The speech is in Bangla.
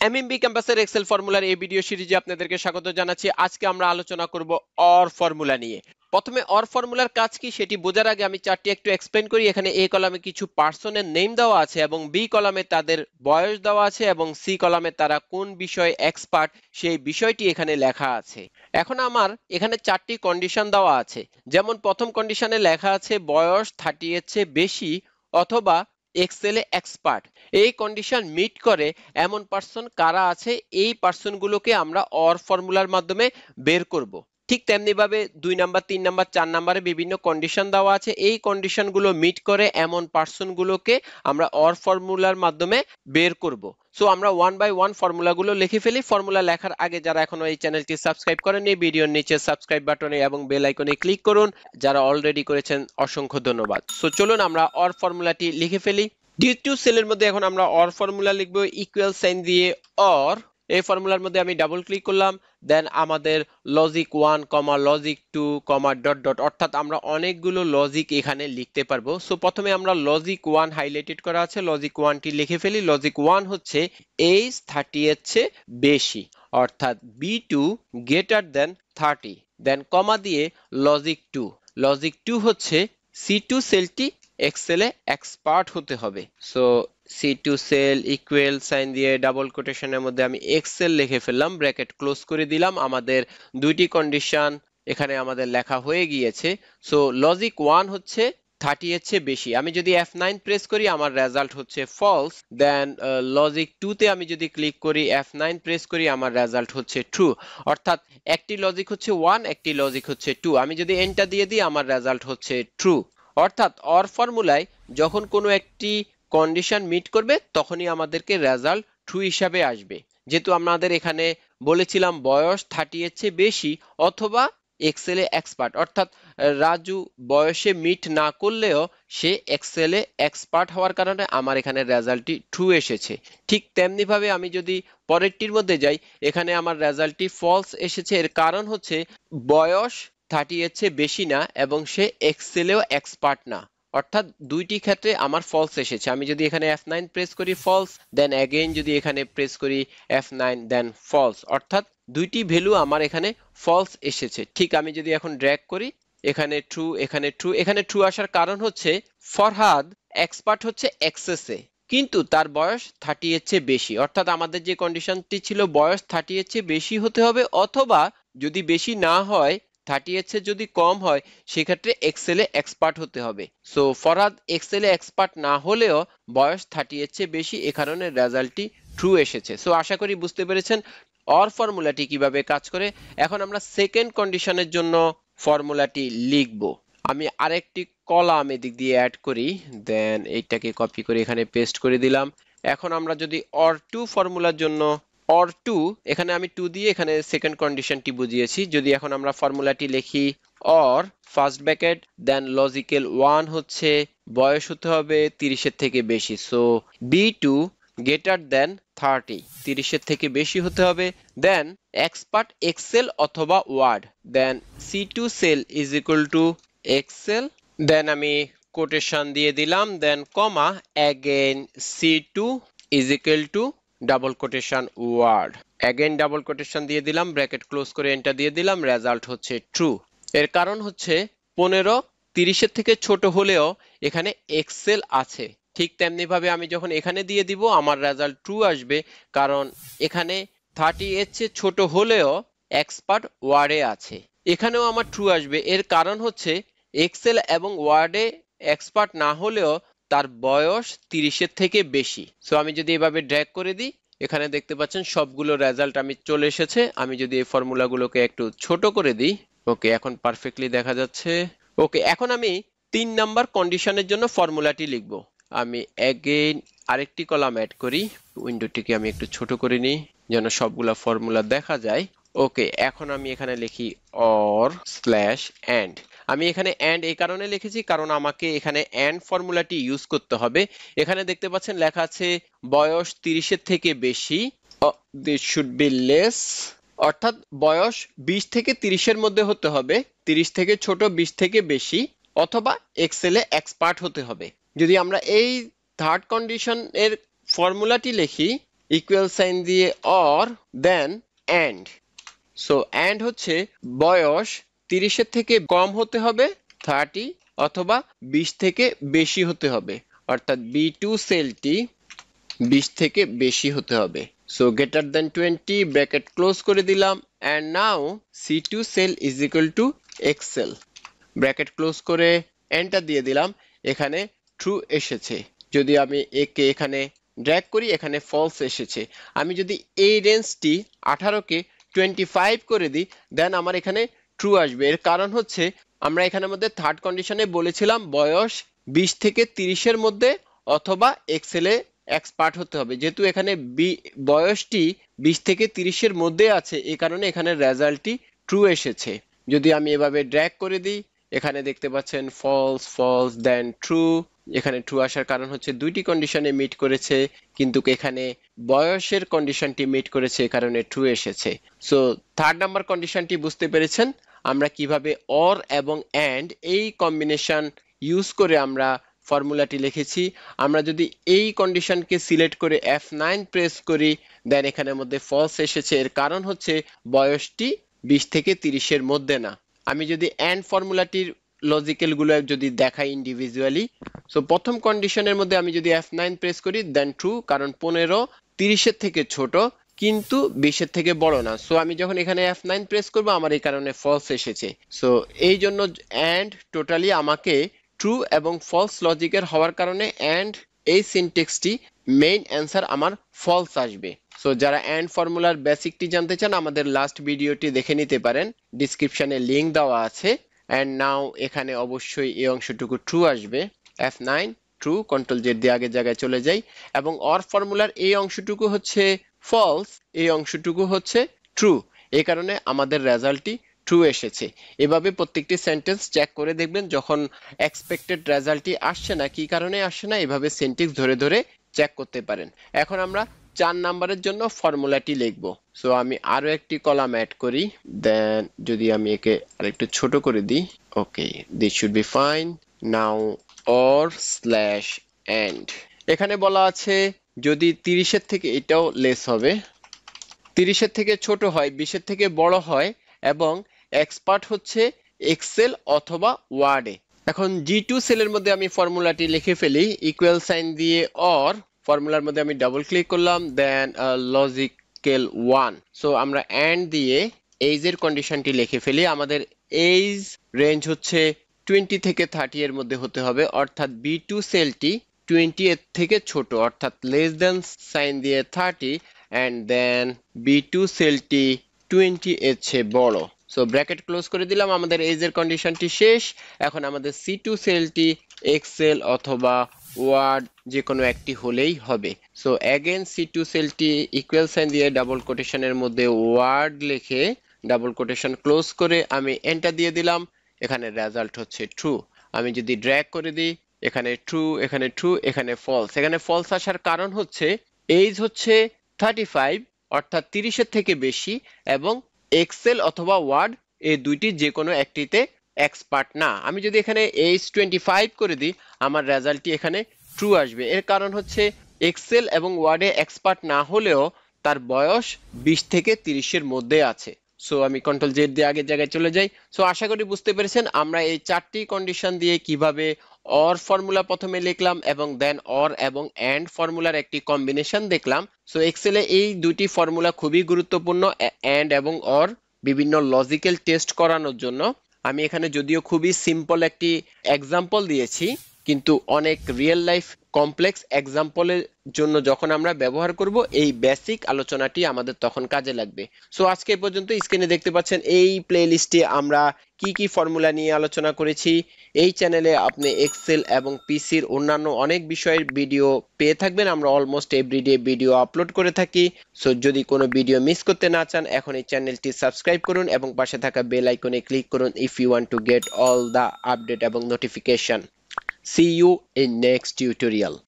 এমএমবি ক্যাম্পাসের এক্সেল ফর্মুলার এই ভিডিও সিরিজে আপনাদেরকে স্বাগত জানাচ্ছি। আজকে আমরা আলোচনা করব অর ফর্মুলা নিয়ে। প্রথমে অর ফর্মুলার কাজ কি সেটি বোঝার আগে আমি চারটি একটু এক্সপ্লেন করি। এখানে এ কলামে কিছু পার্সনের নেম দেওয়া আছে এবং বি কলামে তাদের বয়স দেওয়া আছে এবং সি কলামে তারা কোন বিষয়ে এক্সপার্ট সেই বিষয়টি এখানে লেখা আছে। এখন আমার এখানে চারটি কন্ডিশন দেওয়া আছে। যেমন প্রথম কন্ডিশনে লেখা আছে বয়স থার্টি এর চেয়ে বেশি অথবা এক্সেলে এক্সপার্ট এই কন্ডিশন মিট করে এমন পার্সন কারা আছে, এই পার্সনগুলোকে আমরা অর ফর্মুলার মাধ্যমে বের করব। ঠিক তেমনি ভাবে দুই নাম্বার, তিন নাম্বার, চার নাম্বারে বিভিন্ন কন্ডিশন দেওয়া আছে। এই কন্ডিশনগুলো মিট করে এমন পার্সনগুলোকে আমরা অর ফর্মুলার মাধ্যমে বের করব। সো আমরা ওয়ান বাই ওয়ান ফর্মুলাগুলো লিখে ফেলি। ফর্মুলা লেখার আগে যারা এখনও এই চ্যানেলটি সাবস্ক্রাইব করেননি, ভিডিওর নিচে সাবস্ক্রাইব বাটনে এবং বেল আইকনে ক্লিক করুন। যারা অলরেডি করেছেন, অসংখ্য ধন্যবাদ। সো চলুন আমরা অর ফর্মুলাটি লিখে ফেলি। ডি টু সেলের মধ্যে এখন আমরা অর ফর্মুলা লিখব। ইকুয়াল সাইন দিয়ে অর এই ফর্মুলার মধ্যে আমি ডাবল ক্লিক করলাম দেন আমাদের logic one comma logic two comma dot dot অর্থাৎ আমরা অনেকগুলো লজিক এখানে লিখতে পারব। সো প্রথমে আমরা লজিক ওয়ান হাইলাইটেড করা আছে লজিক ওয়ানটি লিখে ফেলি। লজিক ওয়ান হচ্ছে এইজ থার্টি এর চেয়ে বেশি, অর্থাৎ B two greater than thirty then comma দিয়ে লজিক টু লজিক টু হচ্ছে সি টু সেলটি এক্সেলে এক্সপার্ট হতে হবে। So C two cell equal sign দিয়ে ডাবল কোটেশনের মধ্যে আমি এক্সেল লিখে ফেললাম ব্র্যাকেট ক্লোজ করে দিলাম। আমাদের দুইটি কন্ডিশন এখানে আমাদের লেখা হয়ে গিয়েছে। সো লজিক ওয়ান হচ্ছে থার্টি এর চেয়ে বেশি। আমি যদি এফ নাইন প্রেস করি, আমার রেজাল্ট হচ্ছে ফলস দেন লজিক টুতে আমি যদি ক্লিক করি এফ নাইন প্রেস করি, আমার রেজাল্ট হচ্ছে ট্রু অর্থাৎ একটি লজিক হচ্ছে ওয়ান একটি লজিক হচ্ছে টু আমি যদি এনটা দিয়ে দিই, আমার রেজাল্ট হচ্ছে ট্রু অর্থাৎ অর ফর্মুলায় যখন কোনো একটি কন্ডিশন মিট করবে, তখনই আমাদেরকে রেজাল্ট ট্রু হিসাবে আসবে। যেহেতু আমাদের এখানে বলেছিলাম বয়স থার্টি এর চেয়ে বেশি, অথবা এক্সেলে এক্সপার্ট অর্থাৎ রাজু বয়সে মিট না করলেও সে এক্সেলে এক্সপার্ট হওয়ার কারণে আমার এখানে রেজাল্টটি ট্রু এসেছে। ঠিক তেমনি ভাবে আমি যদি পরেরটির মধ্যে যাই, এখানে আমার রেজাল্টটি ফলস এসেছে। এর কারণ হচ্ছে, বয়স থার্টি এর চেয়ে বেশি না, এবং সে এক্সেলেও এক্সপার্ট না। অর্থাৎ দুইটি ক্ষেত্রে আমার ফলস এসেছে। আমি যদি এখানে এফ নাইন প্রেস করি ফলস দেন অ্যাগেইন যদি এখানে প্রেস করি এফ নাইন দেন ফলস অর্থাৎ দুইটি ভ্যালু আমার এখানে ফলস এসেছে। ঠিক আমি যদি এখন ড্র্যাগ করি, এখানে ট্রু এখানে ট্রু এখানে ট্রু আসার কারণ হচ্ছে ফরহাদ এক্সপার্ট হচ্ছে এক্সেসে কিন্তু তার বয়স থার্টি এর চেয়ে বেশি। অর্থাৎ আমাদের যে কন্ডিশনটি ছিল, বয়স থার্টি এর চেয়ে বেশি হতে হবে, অথবা যদি বেশি না হয় থার্টি এর যদি কম হয়, সেক্ষেত্রে এক্সেলে এক্সপার্ট হতে হবে। সো ফরহাদ এক্সেলে এক্সপার্ট না হলেও বয়স থার্টি এর চেয়ে বেশি, এ কারণে রেজাল্টটি ট্রু এসেছে। সো আশা করি বুঝতে পেরেছেন অর ফর্মুলাটি কীভাবে কাজ করে। এখন আমরা সেকেন্ড কন্ডিশনের জন্য ফর্মুলাটি লিখব। আমি আরেকটি কলাম এদিক দিয়ে অ্যাড করি দেন এইটাকে কপি করে এখানে পেস্ট করে দিলাম। এখন আমরা যদি অর টু ফর্মুলার জন্য অর টু এখানে আমি টু দিয়ে এখানে সেকেন্ড কন্ডিশনটি বুঝিয়েছি। যদি এখন আমরা ফর্মুলাটি লিখি OR first bracket then logical one হচ্ছে বয়স হতে হবে তিরিশের থেকে বেশি। So B two greater than thirty তিরিশের থেকে বেশি হতে হবে। দেন এক্সপার্ট এক্সেল অথবা word then C two cell is equal to Excel then আমি কোটেশন দিয়ে দিলাম। Then comma again C two is equal to double quotation word. Again double quotation দিয়ে দিলাম ব্র্যাকেট ক্লোজ করে এন্টার দিয়ে দিলাম রেজাল্ট হচ্ছে ট্রু এর কারণ হচ্ছে পনেরো তিরিশের থেকে ছোট হলেও এখানে এক্সেল আছে। ঠিক তেমনি ভাবে আমি যখন এখানে দিয়ে দিব, আমার রেজাল্ট ট্রু আসবে, কারণ এখানে থার্টি এর চেয়ে ছোট হলেও এক্সপার্ট ওয়ার্ডে আছে। এখানেও আমার ট্রু আসবে। এর কারণ হচ্ছে এক্সেল এবং ওয়ার্ডে এক্সপার্ট না হলেও তার বয়স তিরিশের থেকে বেশি। সো আমি যদি এভাবে ড্র্যাগ করে দিই, এখানে দেখতে পাচ্ছেন সবগুলো রেজাল্ট আমি চলে এসেছে। আমি যদি এই ফর্মুলাগুলোকে একটু ছোট করে দিই, ওকে, এখন পারফেক্টলি দেখা যাচ্ছে। ওকে, এখন আমি তিন নাম্বার কন্ডিশনের জন্য ফর্মুলাটি লিখব। আমি অ্যাগেইন আরেকটি কলাম অ্যাড করি। উইন্ডোটিকে আমি একটু ছোট করে নিই, যেন সবগুলা ফর্মুলা দেখা যায়। ওকে, এখন আমি এখানে লিখি অর স্ল্যাশ অ্যান্ড আমি এখানে অ্যান্ড এই কারণে লিখেছি কারণ আমাকে এখানে অ্যান্ড ফর্মুলাটি ইউজ করতে হবে। এখানে দেখতে পাচ্ছেন লেখা আছে, বয়স তিরিশের থেকে বেশি শুড বি লেস অর্থাৎ বয়স বিশ থেকে তিরিশের মধ্যে হতে হবে, তিরিশ থেকে ছোট বিশ থেকে বেশি, অথবা এক্সেলে এক্সপার্ট হতে হবে। যদি আমরা এই থার্ড কন্ডিশন এর ফর্মুলাটি লিখি ইকুয়াল সাইন দিয়ে OR then AND so AND হচ্ছে বয়স তিরিশের থেকে কম হতে হবে থার্টি অথবা বিশ থেকে বেশি হতে হবে। অর্থাৎ বি টু সেলটি বিশ থেকে বেশি হতে হবে। So greater than twenty bracket close করে দিলাম and now C two cell is equal to Excel bracket close করে এন্টার দিয়ে দিলাম, এখানে ট্রু এসেছে। যদি আমি একে এখানে ড্র্যাগ করি, এখানে ফলস এসেছে। আমি যদি এই রেঞ্জটি আঠারোকে টোয়েন্টি ফাইভ করে দিই দেন আমার এখানে ট্রু আসবে। এর কারণ হচ্ছে, আমরা এখানের মধ্যে থার্ড কন্ডিশনে বলেছিলাম বয়স বিশ থেকে তিরিশের মধ্যে অথবা এক্সেলে এক্সপার্ট হতে হবে। যেহেতু এখানে বয়সটি বিশ থেকে তিরিশের মধ্যে আছে, এ কারণে এখানে রেজাল্টটি ট্রু এসেছে। যদি আমি এভাবে ড্র্যাগ করে দিই, এখানে দেখতে পাচ্ছেন ফলস ফলস দেন ট্রু এখানে ট্রু আসার কারণ হচ্ছে দুইটি কন্ডিশনে মিট করেছে, কিন্তু এখানে বয়সের কন্ডিশনটি মিট করেছে, এ কারণে ট্রু এসেছে। সো থার্ড নাম্বার কন্ডিশনটি বুঝতে পেরেছেন? আমরা কীভাবে অর এবং অ্যান্ড এই কম্বিনেশন ইউজ করে আমরা ফর্মুলাটি লিখেছি। আমরা যদি এই কন্ডিশনকে সিলেক্ট করে এফ নাইন প্রেস করি দেন এখানের মধ্যে ফলস এসেছে। এর কারণ হচ্ছে বয়সটি বিশ থেকে তিরিশের মধ্যে না। আমি যদি অ্যান্ড ফর্মুলাটির লজিক্যালগুলো যদি দেখাই ইন্ডিভিজুয়ালি সো প্রথম কন্ডিশনের মধ্যে আমি যদি এফ নাইন প্রেস করি দেন ট্রু কারণ পনেরো, তিরিশের থেকে ছোট কিন্তু বিশের থেকে বড় না। সো আমি যখন এখানে এফ নাইন প্রেস করব, আমার এই কারণে ফলস এসেছে। সো এই জন্য অ্যান্ড টোটালি আমাকে ট্রু এবং ফলস লজিকের হওয়ার কারণে অ্যান্ড এই সিনটেক্সটি মেইন অ্যান্সার আমার ফলস আসবে। সো যারা অ্যান্ড ফর্মুলার বেসিকটি জানতে চান, আমাদের লাস্ট ভিডিওটি দেখে নিতে পারেন। ডিসক্রিপশানে লিঙ্ক দেওয়া আছে। অ্যান্ড নাও এখানে অবশ্যই এই অংশটুকু ট্রু আসবে। F nine true control Z দিয়ে আগের জায়গায় চলে যাই। এবং অর ফর্মুলার এই অংশটুকু হচ্ছে ফলস এই অংশটুকু হচ্ছে ট্রু এই কারণে আমাদের রেজাল্টটি ট্রু এসেছে। এভাবে প্রত্যেকটি সেন্টেন্স চেক করে দেখবেন যখন এক্সপেক্টেড রেজাল্টটি আসছে না, কি কারণে আসছে না, এভাবে সেন্টেন্স ধরে ধরে চেক করতে পারেন। এখন আমরা চার নাম্বারের জন্য ফর্মুলাটি লিখব। সো আমি আরও একটি কলাম অ্যাড করি। দেন যদি আমি একে আরেকটু ছোট করে দিই okay this should be fine now OR slash AND এখানে বলা আছে যদি তিরিশের থেকে এটাও লেস হবে, তিরিশের থেকে ছোট হয়, বিশের থেকে বড় হয় এবং এক্সপার্ট হচ্ছে এক্সেল অথবা ওয়ার্ডে এখন জি টু সেলের মধ্যে আমি ফর্মুলাটি লিখে ফেলি ইকুয়াল সাইন দিয়ে অর ফর্মুলার মধ্যে আমি ডাবল ক্লিক করলাম দেন লজিক্যাল ওয়ান সো আমরা অ্যান্ড দিয়ে এইজ এর কন্ডিশনটি লিখে ফেলি। আমাদের এইজ রেঞ্জ হচ্ছে টোয়েন্টি থেকে থার্টি এর মধ্যে হতে হবে, অর্থাৎ বি টু সেলটি টোয়েন্টি এর থেকে ছোট, অর্থাৎ লেস দেন সাইন দিয়ে thirty AND then B two সেলটি twenty এর চেয়ে বড়। সো ব্র্যাকেট ক্লোজ করে দিলাম, আমাদের এজ এর কন্ডিশনটি শেষ। এখন আমাদের সি টু সেলটি এক্সেল অথবা ওয়ার্ড যে কোনো একটি হলেই হবে। সো অ্যাগেন সি টু সেলটি ইকুয়াল সাইন দিয়ে ডাবল কোটেশনের মধ্যে ওয়ার্ড লিখে ডাবল কোটেশন ক্লোজ করে আমি এন্টার দিয়ে দিলাম। এখানে রেজাল্ট হচ্ছে ট্রু আমি যদি ড্র্যাগ করে দিই এখানে ট্রু এখানে ট্রু এখানে ফলস এখানে ফলস আসার কারণ হচ্ছে এইজ হচ্ছে থার্টি ফাইভ অর্থাৎ তিরিশের থেকে বেশি, এবং এক্সেল অথবা ওয়ার্ড এই দুইটি যে কোনো একটিতে এক্সপার্ট না। আমি যদি এখানে এইচ টোয়েন্টি ফাইভ করে দিই, আমার রেজাল্টটি এখানে ট্রু আসবে। এর কারণ হচ্ছে এক্সেল এবং ওয়ার্ডে এক্সপার্ট না হলেও তার বয়স বিশ থেকে তিরিশের মধ্যে আছে। সো আমি কন্ট্রোল জেড দিয়ে আগের জায়গায় চলে যাই। সো আশা করি বুঝতে পেরেছেন, আমরা এই চারটি কন্ডিশন দিয়ে কীভাবে অর ফর্মুলা প্রথমে লিখলাম এবং দেন অর এবং অ্যান্ড ফর্মুলার একটি কম্বিনেশন দেখলাম। সো এক্সেলে এই দুটি ফর্মুলা খুবই গুরুত্বপূর্ণ অ্যান্ড এবং অর বিভিন্ন লজিক্যাল টেস্ট করানোর জন্য। আমি এখানে যদিও খুবই সিম্পল একটি এক্সাম্পল দিয়েছি। কিন্তু অনেক রিয়েল লাইফ কমপ্লেক্স এক্সাম্পলের জন্য যখন আমরা ব্যবহার করব, এই বেসিক আলোচনাটি আমাদের তখন কাজে লাগবে। সো আজকে পর্যন্ত স্ক্রিনে দেখতে পাচ্ছেন এই প্লে লিস্টে আমরা কি কি ফর্মুলা নিয়ে আলোচনা করেছি। এই চ্যানেলে আপনি এক্সেল এবং পিসির অন্যান্য অনেক বিষয়ের ভিডিও পেয়ে থাকবেন। আমরা অলমোস্ট এভরিডে ভিডিও আপলোড করে থাকি। সো যদি কোনো ভিডিও মিস করতে না চান, এখন এই চ্যানেলটি সাবস্ক্রাইব করুন এবং পাশে থাকা বেল আইকনে ক্লিক করুন if you want to get all the update এবং notification See you in next tutorial.